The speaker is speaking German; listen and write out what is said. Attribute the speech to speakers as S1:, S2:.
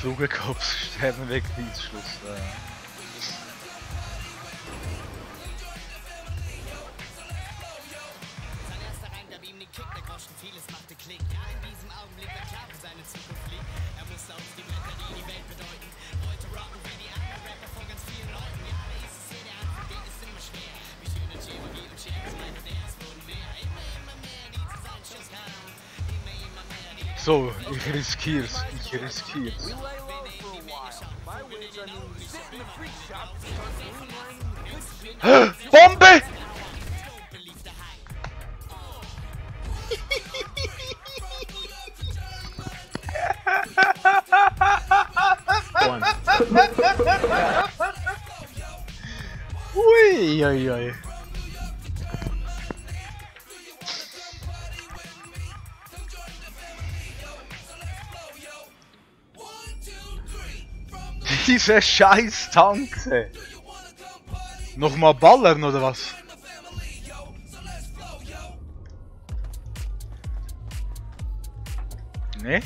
S1: kluge Cops sterben weg, dies Schluss. Äh.
S2: Sein erster Reim, da ihm den Kick, der Groschen vieles machte Klick. Ja, in diesem Augenblick So, if it
S1: is ich riskier's, ich riskier's. Bombe!
S3: One.
S1: Uiuiui. diese scheiß Tanke. Nochmal ballern oder was?
S2: Nee?